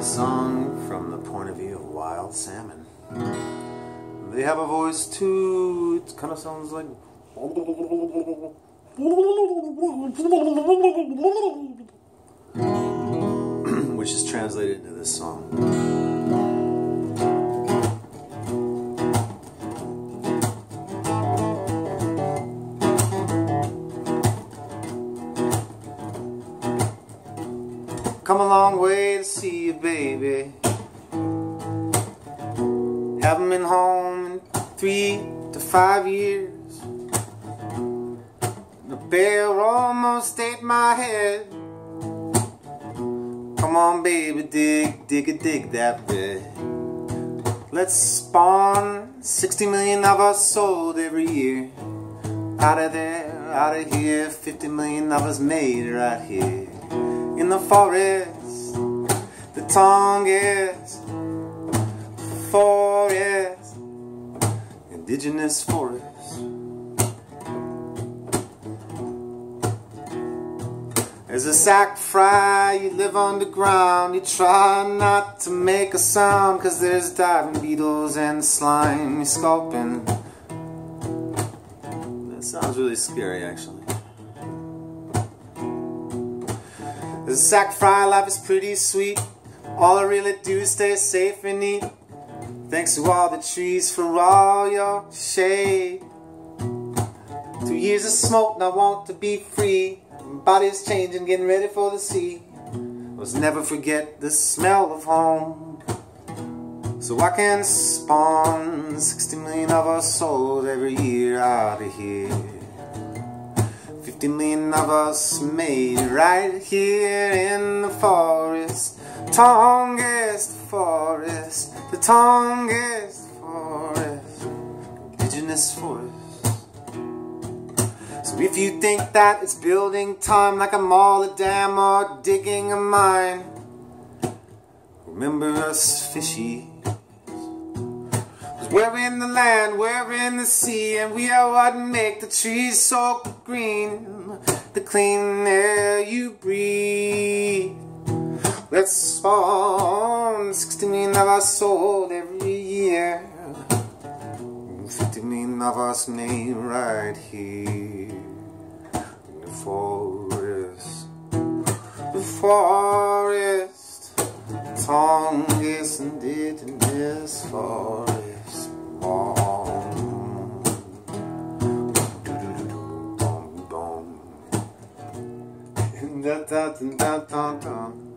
this song from the point of view of wild salmon. They have a voice too. It kind of sounds like. Which is translated into this song. Come a long way to see you, baby. Haven't been home in three to five years. The bear almost ate my head. Come on, baby, dig, dig a dig that bed. Let's spawn 60 million of us sold every year. Out of there, out of here, 50 million of us made right here the forest, the Tongass forest, indigenous forest. As a sac fry, you live underground, you try not to make a sound, cause there's diving beetles and slime you're sculpting. That sounds really scary actually. The sac fry life is pretty sweet. All I really do is stay safe and neat. Thanks to all the trees for all your shade. Two years of smolt, and I want to be free. My body's changing, getting ready for the sea. Must never forget the smell of home. So I can spawn 60 million of our souls every year out of here. 50 million of us made right here in the forest. Tongass forest, the Tongass forest, indigenous forest. So if you think that it's building time like a mall, a dam, or digging a mine, remember us fishy we're in the land, we're in the sea, and we are what make the trees so green. The clean air you breathe. Let's spawn 60 million of us sold every year. 50 million of us made right here. In the forest. The forest. Tongass indigenous forest. da da da da da